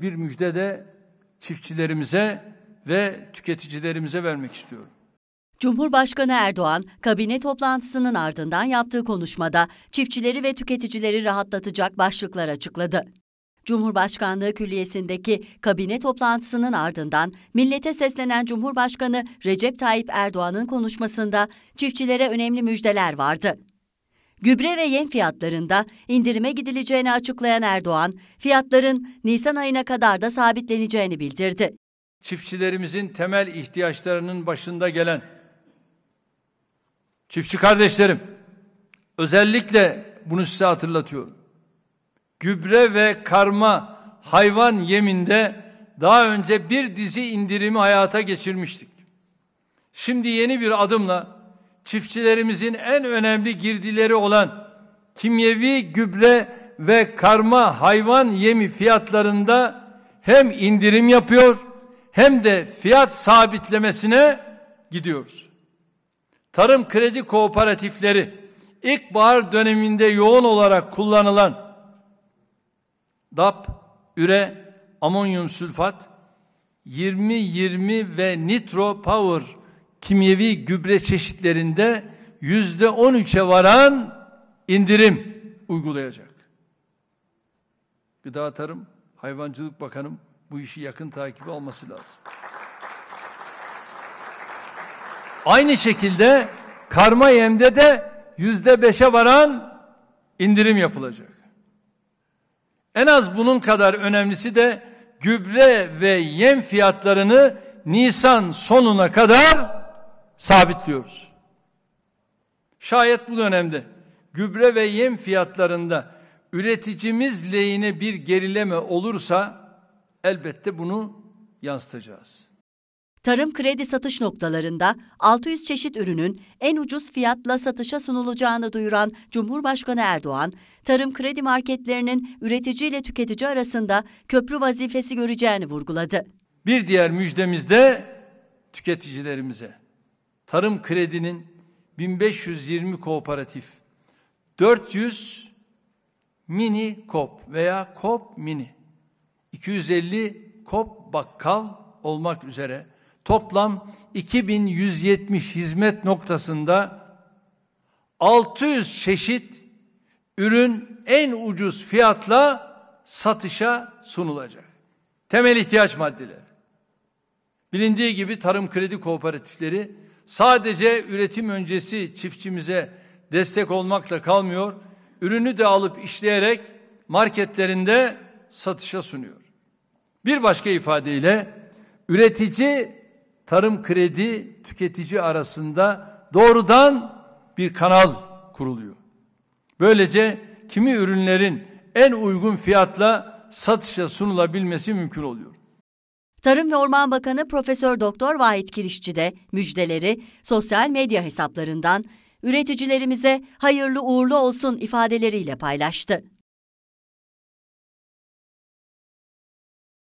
Bir müjde de çiftçilerimize ve tüketicilerimize vermek istiyorum. Cumhurbaşkanı Erdoğan, kabine toplantısının ardından yaptığı konuşmada çiftçileri ve tüketicileri rahatlatacak başlıklar açıkladı. Cumhurbaşkanlığı Külliyesi'ndeki kabine toplantısının ardından millete seslenen Cumhurbaşkanı Recep Tayyip Erdoğan'ın konuşmasında çiftçilere önemli müjdeler vardı. Gübre ve yem fiyatlarında indirime gidileceğini açıklayan Erdoğan, fiyatların Nisan ayına kadar da sabitleneceğini bildirdi. Çiftçilerimizin temel ihtiyaçlarının başında gelen çiftçi kardeşlerim, özellikle bunu size hatırlatıyorum. Gübre ve karma hayvan yeminde daha önce bir dizi indirimi hayata geçirmiştik. Şimdi yeni bir adımla çiftçilerimizin en önemli girdileri olan kimyevi gübre ve karma hayvan yemi fiyatlarında hem indirim yapıyor hem de fiyat sabitlemesine gidiyoruz. Tarım kredi kooperatifleri ilkbahar döneminde yoğun olarak kullanılan DAP, üre, amonyum sülfat, 20-20 ve nitro power kimyevi gübre çeşitlerinde yüzde on üçe varan indirim uygulayacak. Gıda Tarım, Hayvancılık Bakanım bu işi yakın takibi olması lazım. Aynı şekilde karma yemde de yüzde beşe varan indirim yapılacak. En az bunun kadar önemlisi de gübre ve yem fiyatlarını Nisan sonuna kadar sabitliyoruz. Şayet bu dönemde gübre ve yem fiyatlarında üreticimiz lehine bir gerileme olursa elbette bunu yansıtacağız. Tarım kredi satış noktalarında 600 çeşit ürünün en ucuz fiyatla satışa sunulacağını duyuran Cumhurbaşkanı Erdoğan, tarım kredi marketlerinin üretici ile tüketici arasında köprü vazifesi göreceğini vurguladı. Bir diğer müjdemiz de tüketicilerimize. Tarım Kredi'nin 1520 kooperatif, 400 mini kop veya kop mini, 250 kop bakkal olmak üzere toplam 2170 hizmet noktasında 600 çeşit ürün en ucuz fiyatla satışa sunulacak. Temel ihtiyaç maddeleri. Bilindiği gibi tarım kredi kooperatifleri sadece üretim öncesi çiftçimize destek olmakla kalmıyor. Ürünü de alıp işleyerek marketlerinde satışa sunuyor. Bir başka ifadeyle üretici tarım kredi tüketici arasında doğrudan bir kanal kuruluyor. Böylece kimi ürünlerin en uygun fiyatla satışa sunulabilmesi mümkün oluyor. Tarım ve Orman Bakanı Profesör Doktor Vahit Kirişçi de müjdeleri sosyal medya hesaplarından üreticilerimize hayırlı uğurlu olsun ifadeleriyle paylaştı.